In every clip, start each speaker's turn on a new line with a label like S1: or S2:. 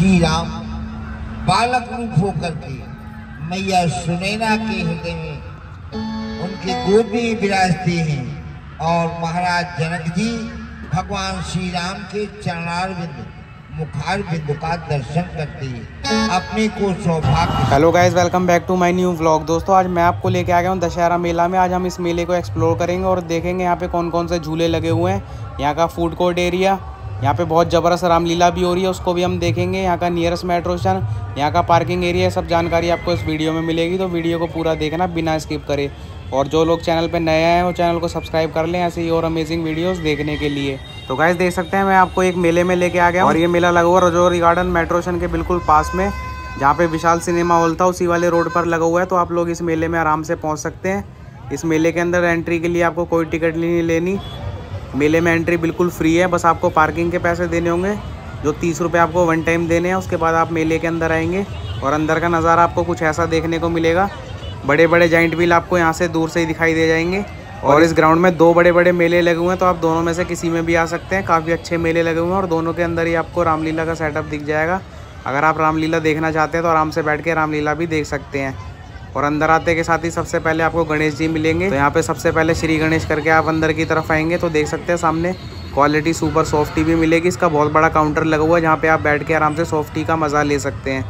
S1: श्री राम बालक रूप होकर के मैया सुनैना के हृदय में उनके गोद में विराजते हैं और महाराज जनक जी भगवान श्री राम के चरणार बिंदु मुखार का दर्शन करते हैं। अपने को सौभाग्य
S2: hello guys welcome back to my new vlog दोस्तों, आज मैं आपको लेके आ गया हूँ दशहरा मेला में। आज हम इस मेले को एक्सप्लोर करेंगे और देखेंगे यहाँ पे कौन कौन से झूले लगे हुए हैं। यहाँ का फ़ूड कोर्ट एरिया यहाँ पे बहुत ज़बरदस्त रामलीला भी हो रही है, उसको भी हम देखेंगे। यहाँ का नियरेस्ट मेट्रो स्टेशन यहाँ का पार्किंग एरिया सब जानकारी आपको इस वीडियो में मिलेगी तो वीडियो को पूरा देखना, बिना स्किप करे। और जो लोग चैनल पर नए हैं, वो चैनल को सब्सक्राइब कर लें, ऐसे ही और अमेजिंग वीडियोस देखने के लिए। तो गाइस देख सकते हैं, मैं आपको एक मेले में लेके आ गया और ये मेला लगा हुआ रजौरी गार्डन मेट्रो स्टेशन के बिल्कुल पास में, जहाँ पे विशाल सिनेमा हॉल था, उसी वाले रोड पर लगा हुआ है। तो आप लोग इस मेले में आराम से पहुँच सकते हैं। इस मेले के अंदर एंट्री के लिए आपको कोई टिकट नहीं लेनी। मेले में एंट्री बिल्कुल फ्री है बस आपको पार्किंग के पैसे देने होंगे जो तीस रुपये आपको वन टाइम देने हैं उसके बाद आप मेले के अंदर आएँगे और अंदर का नज़ारा आपको कुछ ऐसा देखने को मिलेगा। बड़े बड़े जाइंट व्हील आपको यहाँ से दूर से ही दिखाई दे जाएँगे और इस ग्राउंड में दो बड़े बड़े मेले लगे हुए हैं तो आप दोनों में से किसी में भी आ सकते हैं। काफ़ी अच्छे मेले लगे हुए हैं और दोनों के अंदर ही आपको रामलीला का सेटअप दिख जाएगा। अगर आप रामलीला देखना चाहते हैं तो आराम से बैठ के रामलीला भी देख सकते हैं। और अंदर आते के साथ ही सबसे पहले आपको गणेश जी मिलेंगे। तो यहाँ पे सबसे पहले श्री गणेश करके आप अंदर की तरफ़ आएँगे तो देख सकते हैं सामने क्वालिटी सुपर सॉफ्टी भी मिलेगी। इसका बहुत बड़ा काउंटर लगा हुआ है जहाँ पे आप बैठ के आराम से सॉफ्टी का मज़ा ले सकते हैं।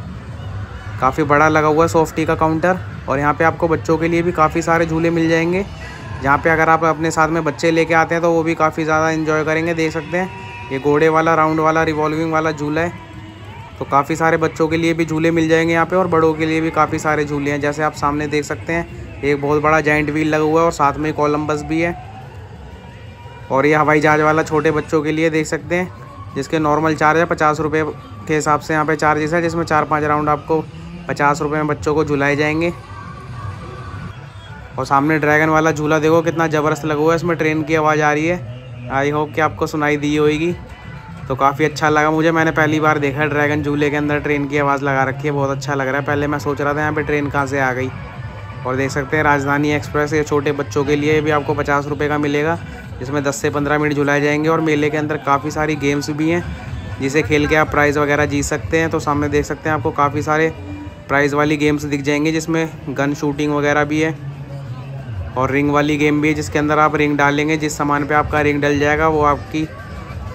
S2: काफ़ी बड़ा लगा हुआ है सॉफ्टी का काउंटर और यहाँ पे आपको बच्चों के लिए भी काफ़ी सारे झूले मिल जाएँगे। जहाँ पे अगर आप अपने साथ में बच्चे लेके आते हैं तो वो भी काफ़ी ज़्यादा इन्जॉय करेंगे। देख सकते हैं ये घोड़े वाला राउंड वाला रिवॉल्विंग वाला झूला है। तो काफ़ी सारे बच्चों के लिए भी झूले मिल जाएँगे यहाँ पे और बड़ों के लिए भी काफ़ी सारे झूले हैं। जैसे आप सामने देख सकते हैं, एक बहुत बड़ा जॉइंट व्हील लगा हुआ है और साथ में कोलम्बस भी है। और ये हवाई जहाज़ वाला छोटे बच्चों के लिए देख सकते हैं, जिसके नॉर्मल चार्ज है, पचास रुपये के हिसाब से यहाँ पे चार्जेस है। जिसमें चार पाँच राउंड आपको पचास रुपये में बच्चों को झुलाए जाएँगे। और सामने ड्रैगन वाला झूला देखो कितना ज़बरदस्त लगा हुआ है, इसमें ट्रेन की आवाज़ आ रही है। आई होप कि आपको सुनाई दी होगी तो काफ़ी अच्छा लगा मुझे। मैंने पहली बार देखा ड्रैगन झूले के अंदर ट्रेन की आवाज़ लगा रखी है, बहुत अच्छा लग रहा है। पहले मैं सोच रहा था यहाँ पर ट्रेन कहाँ से आ गई। और देख सकते हैं राजधानी एक्सप्रेस, ये छोटे बच्चों के लिए भी आपको पचास रुपये का मिलेगा, जिसमें दस से पंद्रह मिनट झुलाए जाएँगे। और मेले के अंदर काफ़ी सारी गेम्स भी हैं, जिसे खेल के आप प्राइज़ वगैरह जीत सकते हैं। तो सामने देख सकते हैं आपको काफ़ी सारे प्राइज़ वाली गेम्स दिख जाएँगे, जिसमें गन शूटिंग वगैरह भी है। और रिंग वाली गेम भी है, जिसके अंदर आप रिंग डालेंगे, जिस सामान पे आपका रिंग डल जाएगा, वो आपकी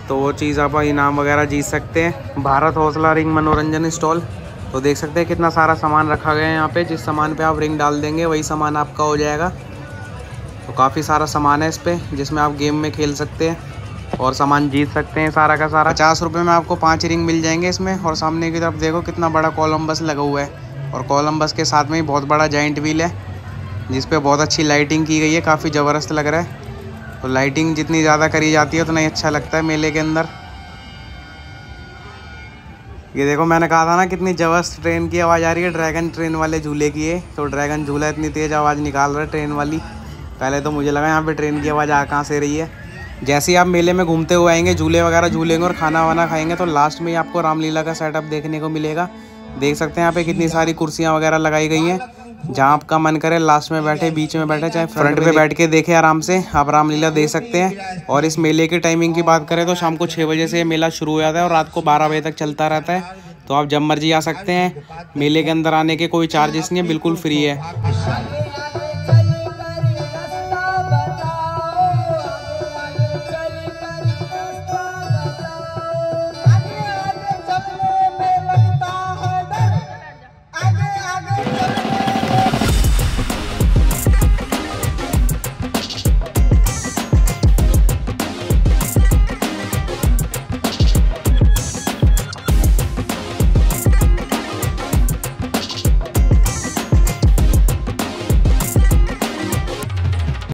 S2: तो वो चीज़ आप इनाम वगैरह जीत सकते हैं। भारत हौसला रिंग मनोरंजन स्टॉल। तो देख सकते हैं कितना सारा सामान रखा गया है यहाँ पे। जिस सामान पे आप रिंग डाल देंगे, वही सामान आपका हो जाएगा। तो काफ़ी सारा सामान है इस पर जिसमें आप गेम में खेल सकते हैं और सामान जीत सकते हैं सारा का सारा। पचास रुपये में आपको पाँच रिंग मिल जाएँगे इसमें। और सामने की तरफ़ देखो कितना बड़ा कोलम्बस लगा हुआ है। और कोलम्बस के साथ में ही बहुत बड़ा जॉइंट व्हील है, जिस पे बहुत अच्छी लाइटिंग की गई है। काफ़ी ज़बरदस्त लग रहा है। तो लाइटिंग जितनी ज़्यादा करी जाती है, उतना ही अच्छा लगता है मेले के अंदर। ये देखो, मैंने कहा था ना, कितनी ज़बरदस्त ट्रेन की आवाज़ आ रही है ड्रैगन ट्रेन वाले झूले की है तो ड्रैगन झूला इतनी तेज़ आवाज़ निकाल रहा है ट्रेन वाली। पहले तो मुझे लगा यहाँ पे ट्रेन की आवाज़ आ कहाँ से रही है। जैसे ही आप मेले में घूमते हुए आएँगे, झूले वगैरह झूलेंगे और खाना वाना खाएँगे तो लास्ट में ही आपको रामलीला का सेटअप देखने को मिलेगा। देख सकते हैं यहाँ पे कितनी सारी कुर्सियाँ वगैरह लगाई गई हैं। जहाँ आपका मन करे लास्ट में बैठे बीच में बैठे चाहे फ्रंट पे बैठ के देखे आराम से आप रामलीला देख सकते हैं। और इस मेले की टाइमिंग की बात करें तो शाम को छः बजे से ये मेला शुरू हो जाता है और रात को बारह बजे तक चलता रहता है। तो आप जब मर्ज़ी आ सकते हैं। मेले के अंदर आने के कोई चार्जेस नहीं है बिल्कुल फ्री है।